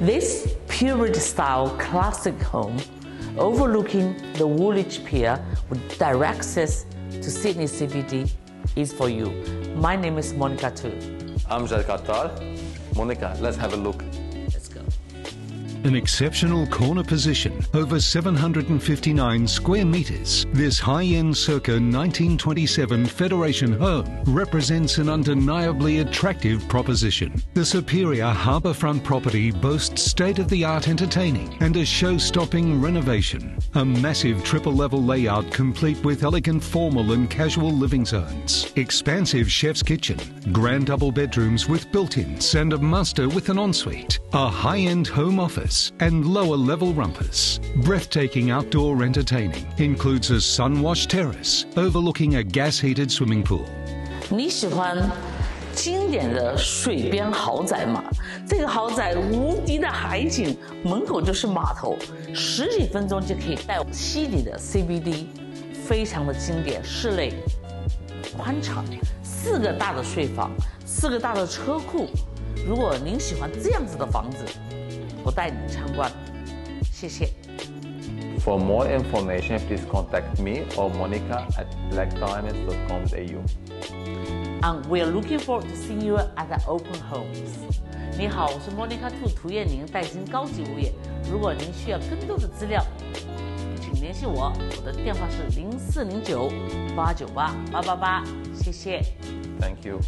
This period-style classic home overlooking the Woolwich Pier with direct access to Sydney CBD is for you. My name is Monica Tu. I'm Jad Kattar. Monica, let's have a look. An exceptional corner position, over 759 square metres, this high-end circa 1927 Federation home represents an undeniably attractive proposition. The superior harbourfront property boasts state-of-the-art entertaining and a show-stopping renovation. A massive triple-level layout complete with elegant formal and casual living zones, expansive chef's kitchen, grand double bedrooms with built-ins and a master with an ensuite, a high-end home office and lower level rumpus. Breathtaking outdoor entertaining includes a sun-washed terrace overlooking a gas-heated swimming pool. 你喜欢 经典的水边豪宅嘛？这个豪宅无敌的海景，门口就是码头，十几分钟就可以到西里的 CBD，非常的经典，室内宽敞，四个大的睡房，四个大的车库。如果您喜欢这样子的房子，我带你参观，谢谢。For more information, please contact me or Monica at blackdiamonds.com.au. And we are looking forward to seeing you at the open homes. 你好，我是 Monica Two 涂艳玲，戴金高级物业。如果您需要更多的资料，请联系我，我的电话是零四零九八九八八八八，谢谢。Thank you.